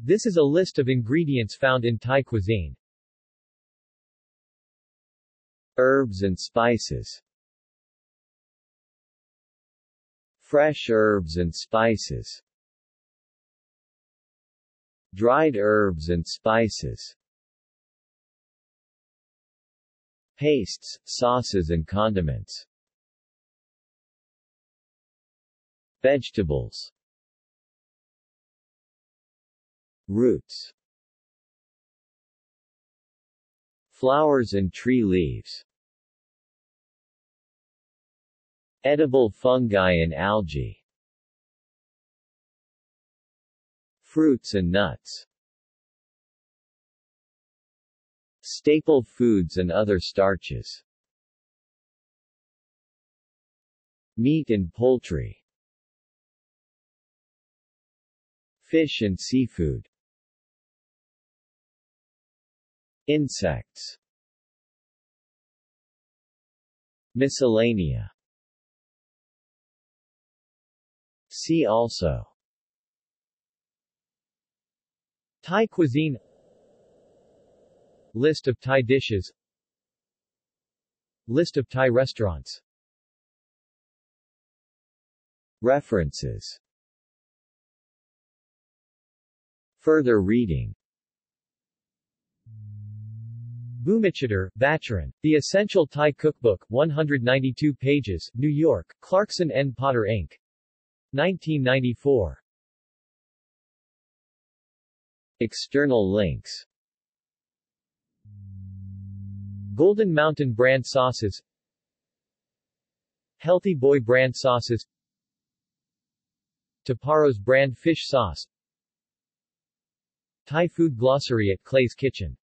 This is a list of ingredients found in Thai cuisine. Herbs and spices. Fresh herbs and spices. Dried herbs and spices. Pastes, sauces and condiments. Vegetables Roots Flowers and tree leaves Edible fungi and algae Fruits and nuts Staple foods and other starches Meat and poultry Fish and seafood Insects. Miscellanea. See also. Thai cuisine. List of Thai dishes. List of Thai restaurants. References. Further reading Bhumichitr, Vatcharin. The Essential Thai Cookbook, 192 pages, New York, Clarkson N. Potter Inc. 1994. External links Golden Mountain brand sauces Healthy Boy brand sauces Tiparos brand fish sauce Thai food glossary at Clay's Kitchen